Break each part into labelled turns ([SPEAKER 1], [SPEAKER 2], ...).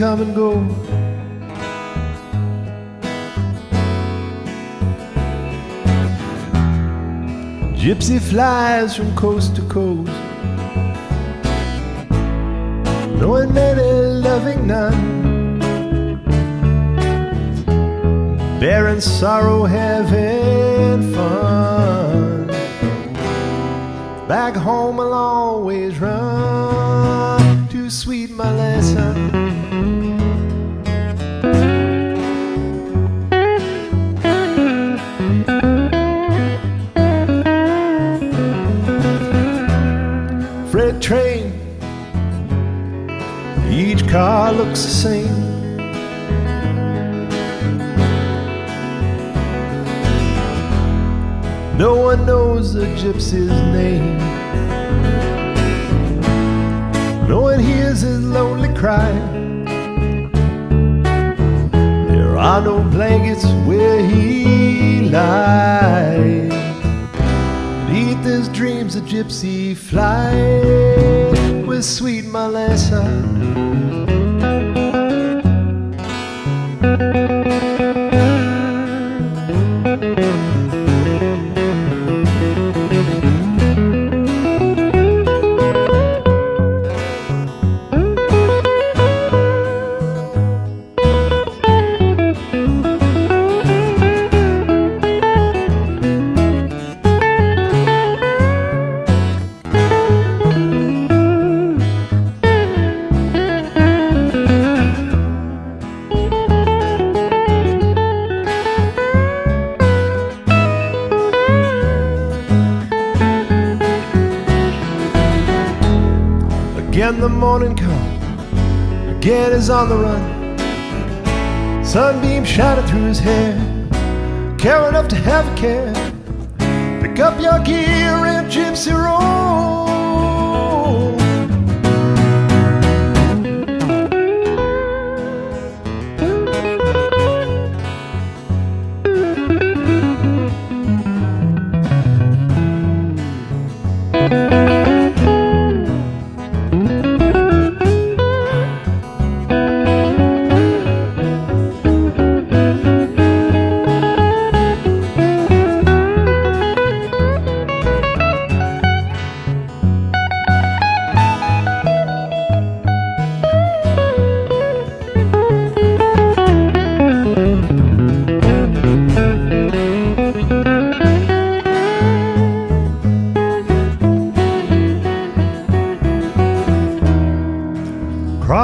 [SPEAKER 1] come and go. Gypsy flies from coast to coast, knowing many, loving none. Bearing sorrow, having fun. Back home, each car looks the same. No one knows the gypsy's name. No one hears his lonely cry. There are no blankets where he lies. Beneath his dreams, a gypsy fly with sweet Melissa. Again the morning comes, again is on the run. Sunbeam shining through his hair, care enough to have a care. Pick up your gear and gypsy roll.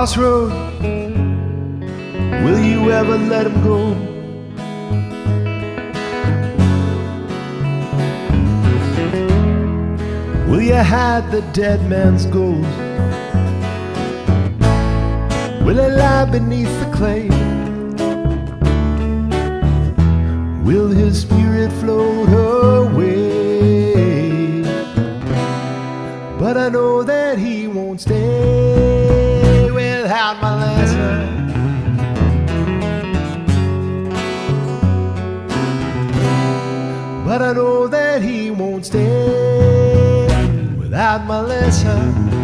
[SPEAKER 1] Crossroad, will you ever let him go? Will you hide the dead man's ghost? Will it lie beneath the clay? Will his spirit float away? But I know that he won't stay without my lesson. But I know that he won't stay without my lesson.